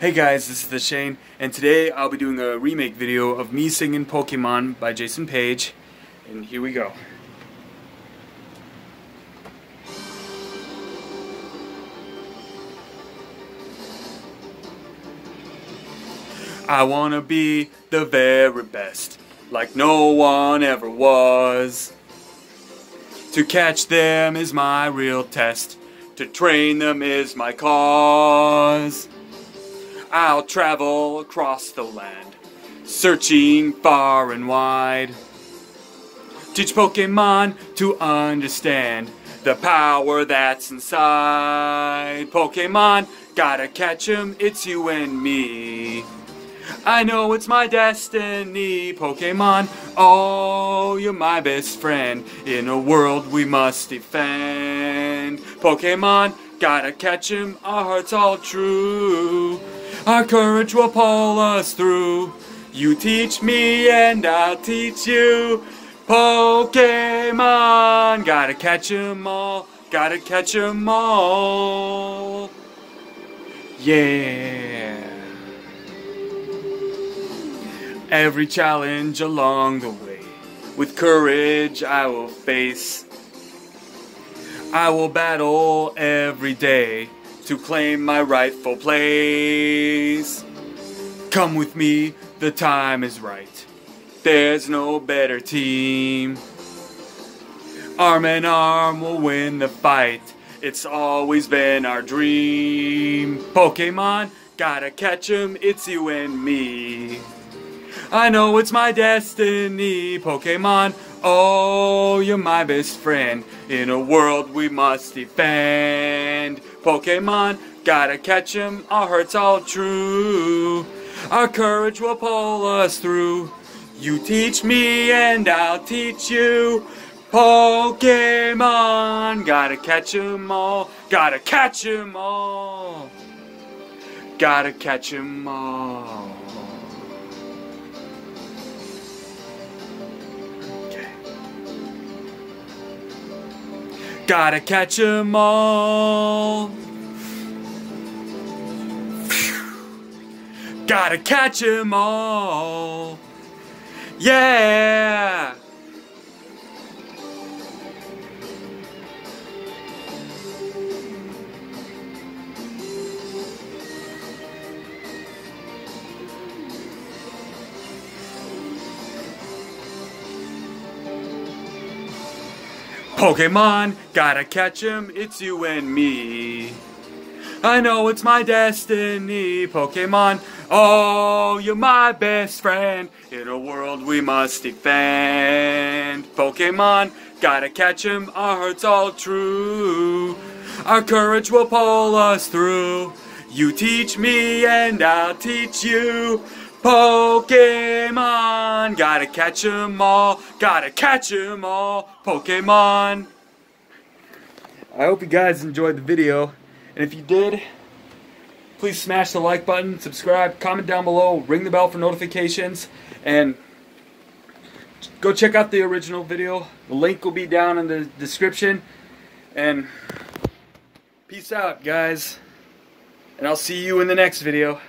Hey guys, this is the Shane, and today I'll be doing a remake video of me singing Pokemon by Jason Paige, and here we go. I wanna be the very best, like no one ever was. To catch them is my real test, to train them is my cause. I'll travel across the land, searching far and wide. Teach Pokemon to understand the power that's inside. Pokemon, gotta catch 'em, it's you and me. I know it's my destiny, Pokemon. Oh, you're my best friend in a world we must defend. Pokemon, gotta catch 'em, our hearts all true. Our courage will pull us through. You teach me and I'll teach you. Pokemon, gotta catch 'em all, gotta catch 'em all. Yeah. Every challenge along the way, with courage I will face. I will battle every day to claim my rightful place. Come with me, the time is right. There's no better team. Arm in arm we'll win the fight. It's always been our dream. Pokemon, gotta catch 'em, it's you and me. I know it's my destiny, Pokemon. Oh, you're my best friend in a world we must defend. Pokemon, gotta catch 'em, our hearts all true. Our courage will pull us through. You teach me and I'll teach you. Pokemon, gotta catch 'em all, gotta catch 'em all. Gotta catch 'em all. Gotta catch 'em all. Gotta catch 'em all. Yeah. Pokemon, gotta catch 'em, it's you and me. I know it's my destiny, Pokemon. Oh, you're my best friend in a world we must defend. Pokemon, gotta catch 'em, our hearts all true. Our courage will pull us through. You teach me and I'll teach you. Pokemon, gotta catch 'em all, gotta catch 'em all, Pokemon. I hope you guys enjoyed the video, and if you did, please smash the like button, subscribe, comment down below, ring the bell for notifications, and go check out the original video. The link will be down in the description, and peace out, guys, and I'll see you in the next video.